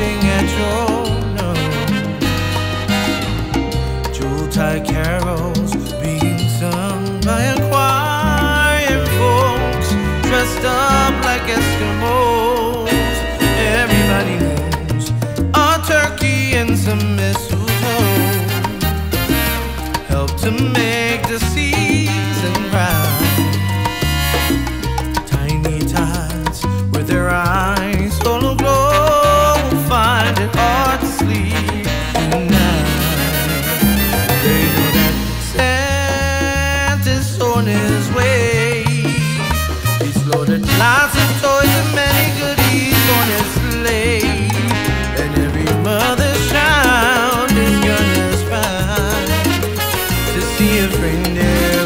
nipping at your nose. Yuletide carols being sung by a choir and folks dressed up like Eskimos. Everybody knows a turkey and some mistletoe. see a friend.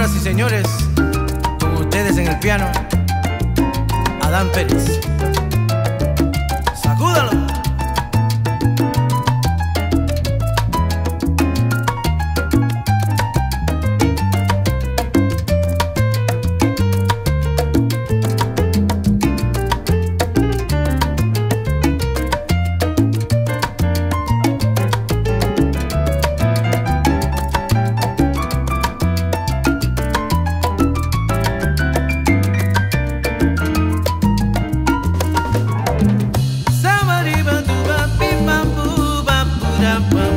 Señoras y señores, con ustedes en el piano, Adán Pérez. Madame.